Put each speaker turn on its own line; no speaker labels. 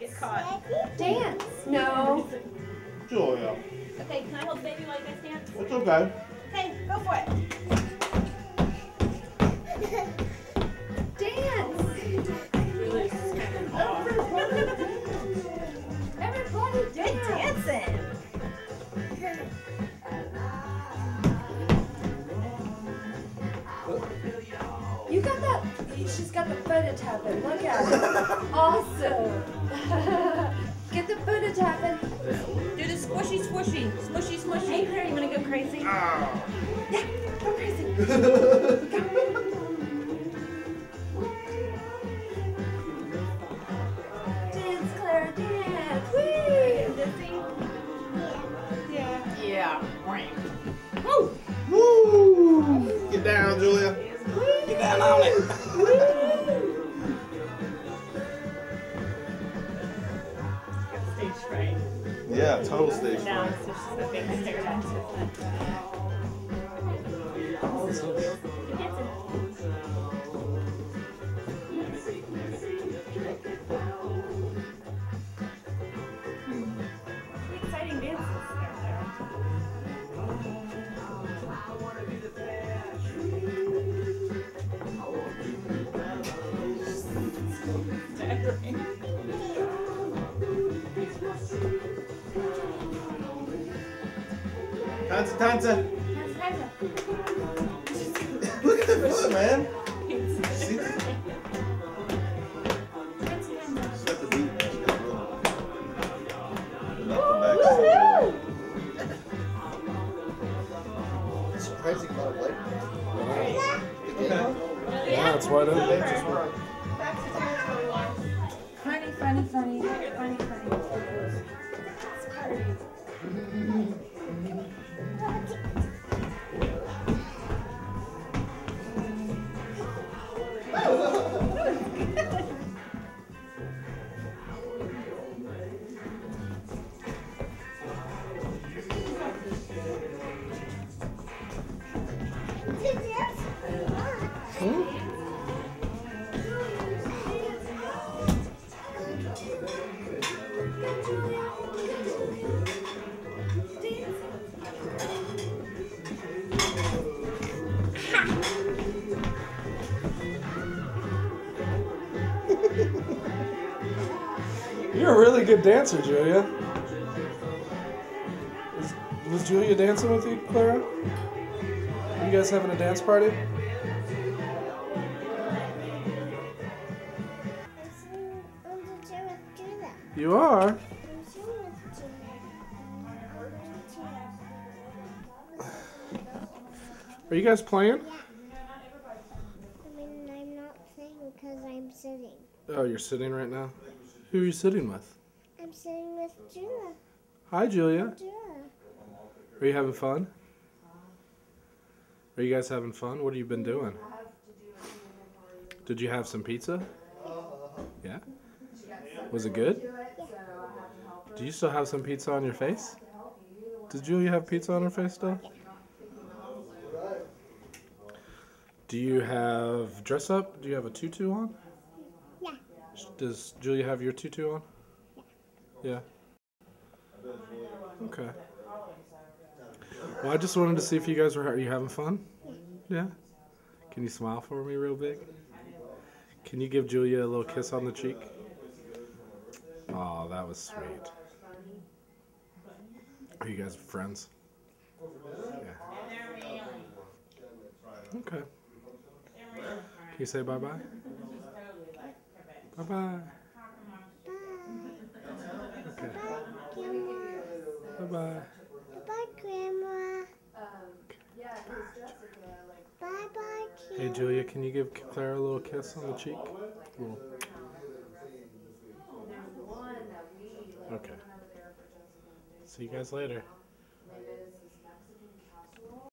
Get caught.
Dance. No.
Julia.
Okay, can I hold the baby while you guys dance?
It's okay.
Okay, go for it.
She's got the footage tapping. Look at it. awesome. Get the footage tapping.
Do the squishy squishy. squishy, squishy. Hey, Claire, you want to go crazy?
Ah.
Yeah, go crazy. Dance, Claire, dance. Whee!
Yeah. Yeah. Yeah.
Woo! Woo! Get down, Julia. Get down on it.
Stage fright.
Yeah, total stage
Now
fright.
it's just the big stare
Tanza, tanza. Look at the foot, man. See that? The beat. She's got the rhythm. Nothing back. Surprising amount of light. Okay.
Yeah, it's wide open.
Funny, funny, funny, funny, funny. Yeah.
You're a really good dancer, Julia. Was, was Julia dancing with you, Clara? Are you guys having a dance party? You are? Are you guys playing?
I mean, I'm not playing because I'm sitting.
Oh, you're sitting right now? Who are you sitting with?
I'm sitting with Julia.
Hi, Julia.
Julia.
Are you having fun? Are you guys having fun? What have you been doing? Did you have some pizza? Yeah? Was it good? Do you still have some pizza on your face? Does Julia have pizza on her face still? Do you have dress up? Do you have a tutu on? Does Julia have your tutu on? Yeah. Okay. Well, I just wanted to see if you guys were are you having fun? Yeah. Can you smile for me real big? Can you give Julia a little kiss on the cheek? Oh, that was sweet. Are you guys friends? Yeah. Okay. Can you say bye bye? Bye bye. Bye. Okay.
Grandma.
Bye bye.
Bye, Grandma. Bye, bye,
Hey Julia, can you give Clara a little kiss on the cheek? Little- Okay. See you guys later.